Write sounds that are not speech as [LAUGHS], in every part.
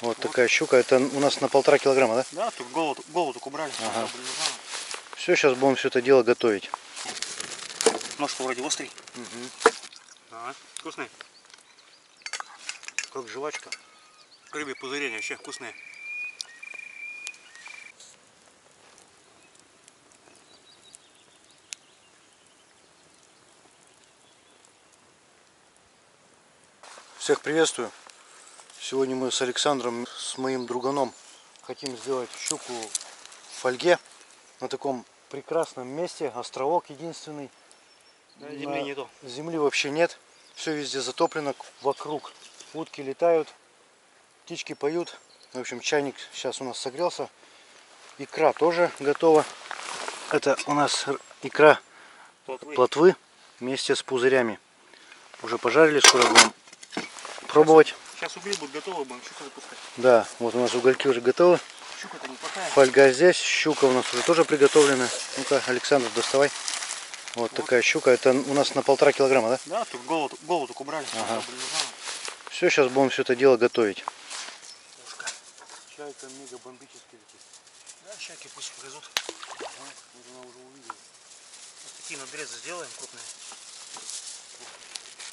Вот, такая щука. Это у нас на полтора килограмма, да? Да, тут голову, голову только убрали. Ага. Все, сейчас будем все это дело готовить. Ножка вроде острый. Ага, вкусный. Как жвачка. Рыбе пузырение вообще вкусные. Всех приветствую. Сегодня мы с Александром, с моим друганом, хотим сделать щуку в фольге на таком прекрасном месте. Островок единственный. Да, земли На- нету. Земли вообще нет. Все везде затоплено вокруг. Утки летают, птички поют. В общем, чайник сейчас у нас согрелся. Икра тоже готова. Это у нас икра Плотвы. плотвы вместе с пузырями. Уже пожарили, скоро будем пробовать. Сейчас угли будут готовы, будем щуку запускать. Да, вот у нас угольки уже готовы. Щука-то неплохая. Фольга здесь, щука у нас уже тоже приготовлена. Ну-ка, Александр, доставай. Вот такая щука. Это у нас на полтора килограмма, да? Да, тут голову, голову только убрали. Ага. Все, сейчас будем все это дело готовить. Ушка. Чайка мега бомбический летит. Да, щаки пусть грызут. Вот она уже увидела. Вот такие надрезы сделаем крупные.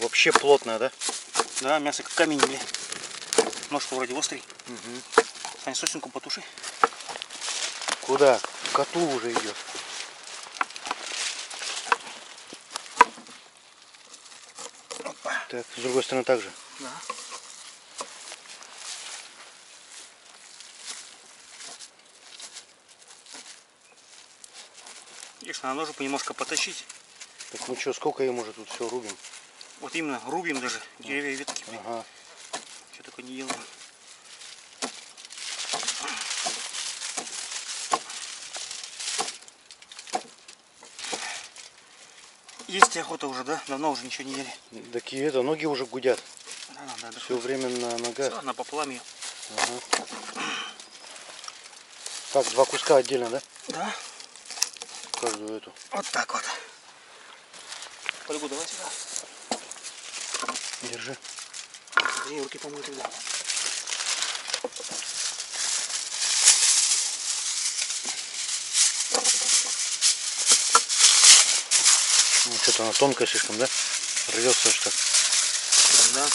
Вообще плотная, да? Да, мясо как камень, бля. Ножка вроде острый. Угу. Сань, сосенку потуши. Куда? К коту уже идет. Так, с другой стороны также. Да. Конечно, надо же немножко потащить. Так ну что, сколько ей может тут все рубим? Вот именно рубим даже деревья и ветки. Ага. Что такое не делаем. Есть охота уже, да? Давно уже ничего не ели. Так и это, ноги уже гудят. Да, надо отдохнуть. Все время на ногах. Ладно, пополам ее. Ага. Так, два куска отдельно, да? Да, Каждую эту. вот так вот. Полегу, давай сюда. Держи. Две руки помой тогда. Ну, что-то она тонкая слишком, да? Рвется аж так. Да.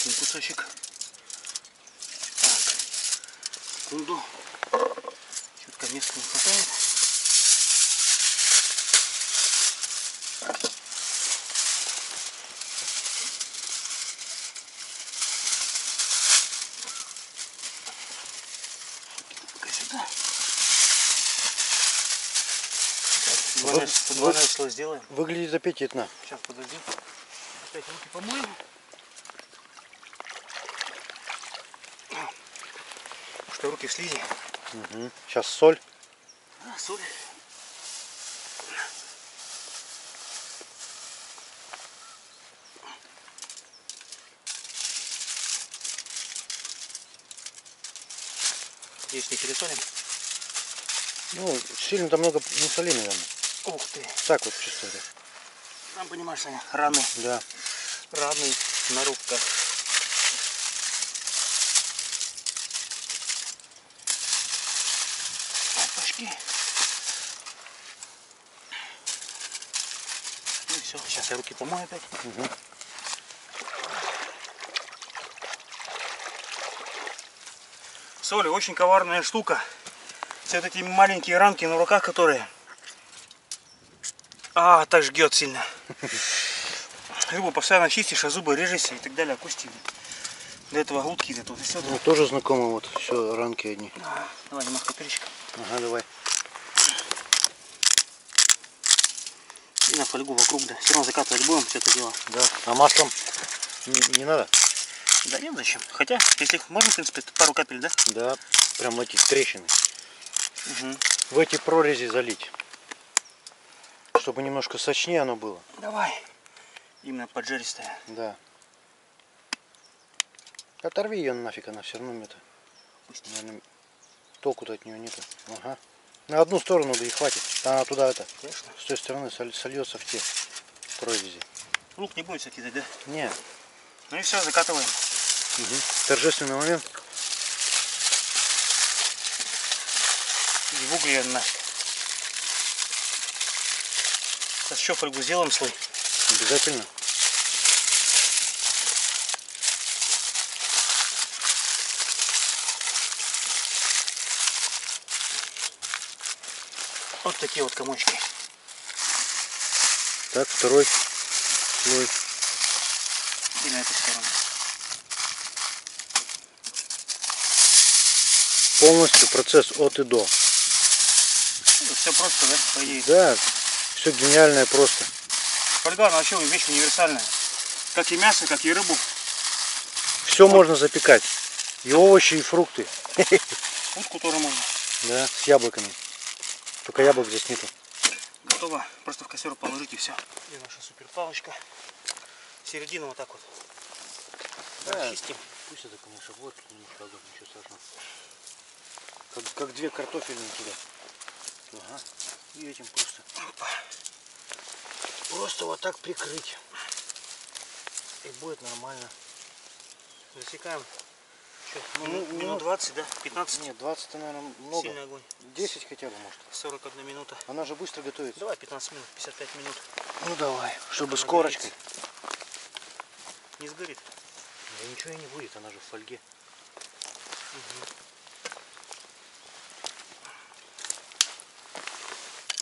Один кусочек. Так. Секунду. Чутка места не хватает. Вот- двойное слой сделаем. Выглядит аппетитно. Сейчас, подожди. Опять руки помоем. Что руки в слизи. Угу. Сейчас соль. А, соль. Здесь не пересолим. Ну, сильно там много не соли, наверное. Ух ты. Так вот это. Там, понимаешь, Саня, раны. Да. Раны на рубках. Опачки. Ну все, сейчас я руки помою опять. Угу. Соль очень коварная штука. Все вот эти маленькие ранки на руках, которые... А, так жгет сильно. [LAUGHS] Рыбу постоянно чистишь, а зубы режешься и так далее, а кости. До этого утки, до этого все. Ну, тоже знакомо вот. Все, ранки одни. Давай немножко перчика. Ага, давай. И на фольгу вокруг, да. Все равно закатывать будем все это дело. Да. А маслом не, не надо? Да нет, зачем. Хотя, если можно, в принципе, пару капель, да? Да. Прям эти трещины. Угу. В эти прорези залить. Чтобы немножко сочнее оно было. Давай. Именно поджаристая. Да. Оторви ее нафиг, она все равно это. Пусть. Наверное, толку-то от нее нету. Ага. На одну сторону, да и хватит. Она туда это. Конечно. С той стороны соль- сольется в те прорези. Лук не будет кидать, да? Не, Ну и все, закатываем. Торжественный момент. И в угли нафиг. Сейчас еще фольгу сделаем слой. Обязательно. Вот такие вот комочки. Так, второй слой. И на эту сторону. Полностью процесс от и до. Все просто, да, по идее. Да, все гениальное просто. Фольга, она вообще вещь универсальная. Как и мясо, как и рыбу. Все можно запекать. И овощи, и фрукты. Утку тоже можно. Да, с яблоками. Только яблок здесь нету. Готово. Просто в костер положить и все. И наша супер палочка. Середину вот так вот. Да. Расчистим. Пусть это, конечно, вот немножко огонь, ничего страшного. Как, как две картофельные туда. Ага. И этим просто. Просто вот так прикрыть. И будет нормально. Засекаем. Что, Ну, минут, ну, минут 20, да? 15? Нет, 20 наверное, много. Сильный огонь. 10 хотя бы, может. 41 минута. Она же быстро готовится. Давай 15 минут, 55 минут. Ну давай, чтобы с корочкой. Не сгорит. Да ничего и не будет, она же в фольге.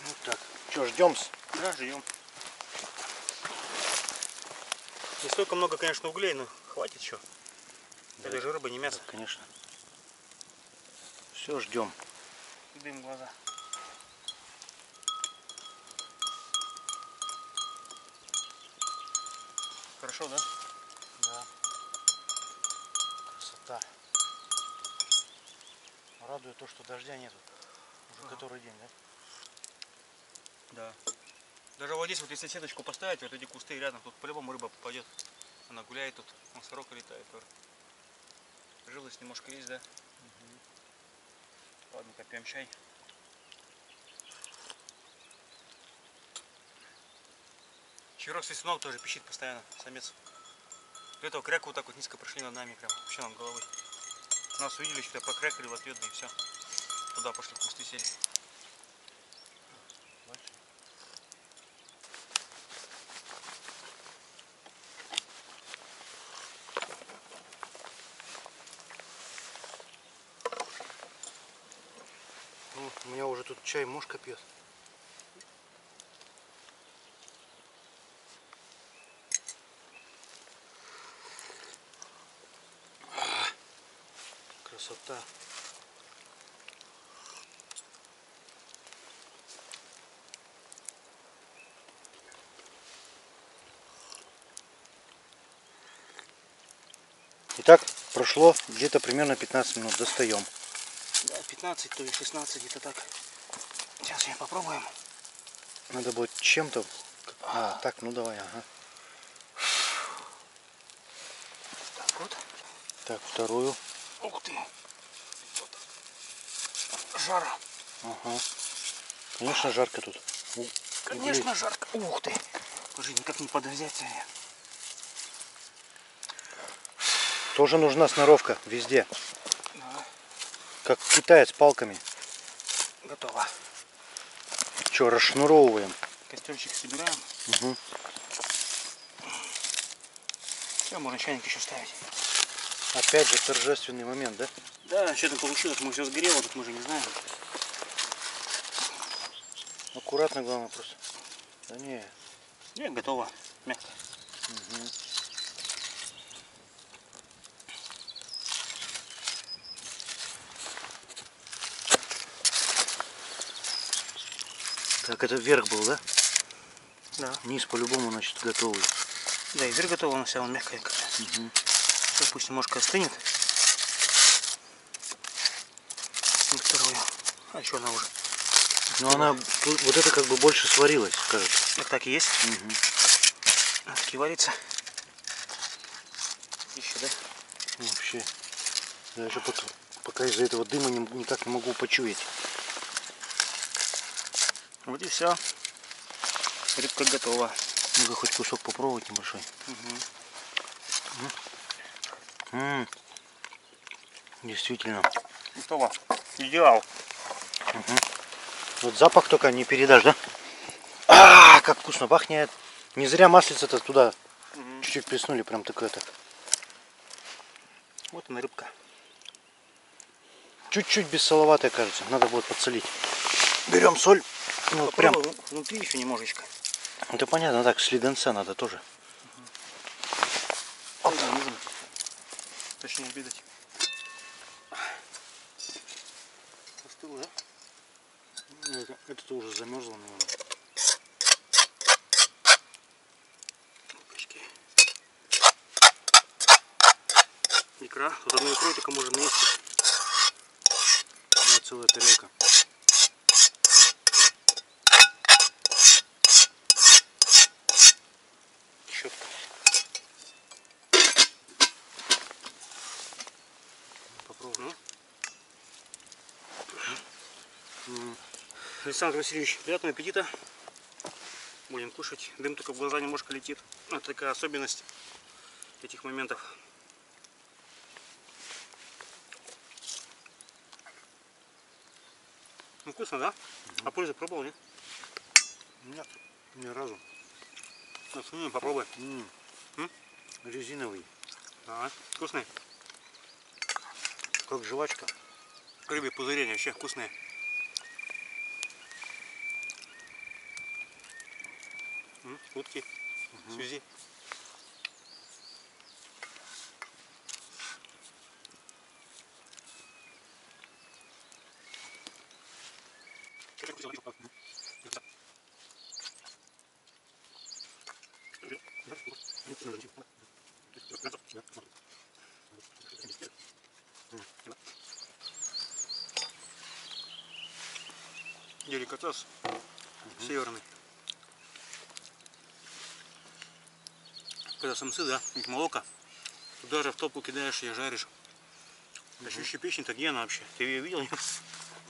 Вот так. Что, ждем? Да, ждем. Не столько много, конечно, углей, но хватит еще. Это же рыба, не мясо. конечно. Все, ждем. Дым глаза. Хорошо, да? Да. Красота. Радует то, что дождя нету. Уже который день, да? Да. Даже вот здесь вот если сеточку поставить, вот эти кусты рядом, тут по-любому рыба попадет. Она гуляет тут, вон сорока летает тоже. Жилость немножко есть, да? Ладно, попьем чай. Чирок свистунок тоже пищит постоянно, самец. До этого кряку вот так вот низко прошли над нами, прям вообще над головой. Нас увидели, что-то покрякали в ответ, да и все. Туда пошли кусты сели. Ну, у меня уже тут чай мушка пьет. Красота. Итак, прошло где-то примерно 15 минут. Достаем. Да, 15, то и 16, где-то так. Сейчас я попробуем. Надо будет чем-то. А, так, ну давай, ага. Так вот. Так, вторую. Ух ты. Жара. Ага. Конечно, жарко тут. У- Конечно, жарко. Ух ты. Уже никак не подвязаться. Тоже нужна сноровка везде. Как китаец палками. готово. Что, расшнуровываем. Костерчик собираем. Угу. Все, можно чайник еще ставить. Опять же торжественный момент, да? Да, что там получилось, мы все сгорело, тут мы же не знаем. Аккуратно, главное просто. Да не. Не, готово. Мягко. Так, это вверх был, да? Да. Низ по-любому, значит, готовый. Да, и зверь готова, она вся вон мягкая. Угу. Сейчас пусть немножко остынет. И вторую. А еще она уже. Но она, вот это как бы больше сварилась, кажется. Так так и есть. Угу. Она таки варится. Еще, да? Вообще. Даже пока, пока из-за этого дыма не- никак не могу почуять. Вот и все. Рыбка готова. Ну-ка хоть кусок попробовать небольшой. М, Действительно. Готово. Идеал. Вот запах только не передашь, да? А, как вкусно пахнет. Не зря маслица-то туда чуть-чуть плеснули, прям такое то Вот она рыбка. Чуть-чуть бессоловатая, кажется. Надо будет подсолить. Берем соль. Ну, вот прям. Попробуй внутри еще немножечко. Это понятно, так, слегонца надо тоже. Оп. нужно. Точнее обедать. Остыло, да? Ну, Это, это уже замерзло, наверное. Опачки. Икра. Тут одну икру только можем есть. Целая тарелка. Щетка. Попробуй. Ну. Александр Васильевич, приятного аппетита. Будем кушать. Дым только в глаза немножко летит. Это такая особенность этих моментов. Ну, вкусно, да? А пользу пробовал, нет? Нет, ни разу. Ну, свинину попробуй. М, М? Резиновый. Ага, вкусный. Как жвачка. Рыбьи пузыри вообще вкусные. Утки. Связи. Деликатес северный. Когда самцы, да, их молоко, туда же в топку кидаешь и жаришь. Ощущение печень-то где она вообще? Ты ее видел?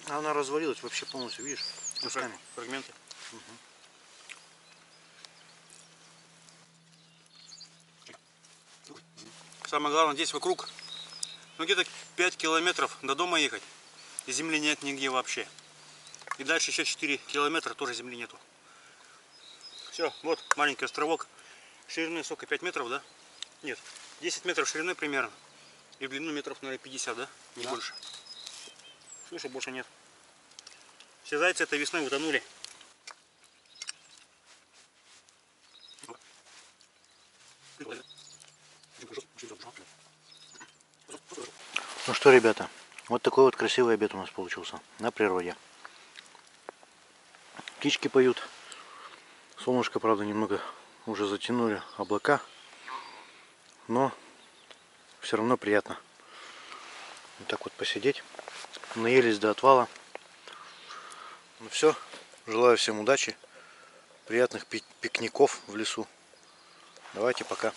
А Она развалилась вообще полностью, видишь? Кусками. Фрагменты. Самое главное здесь вокруг, ну где-то 5 километров до дома ехать. И земли нет нигде вообще. И дальше еще 4 километра тоже земли нету. Все, вот маленький островок. Шириной сколько? 5 метров, да? Нет, 10 метров шириной примерно. И в длину метров, наверное, 50, да? Не Да. больше. Слушай, больше нет. Все зайцы этой весной утонули. Ну что, ребята, вот такой вот красивый обед у нас получился на природе. Птички поют. Солнышко, правда, немного уже затянули облака. Но все равно приятно. Вот так вот посидеть. Наелись до отвала. Ну все. Желаю всем удачи. Приятных пик- пикников в лесу. Давайте пока.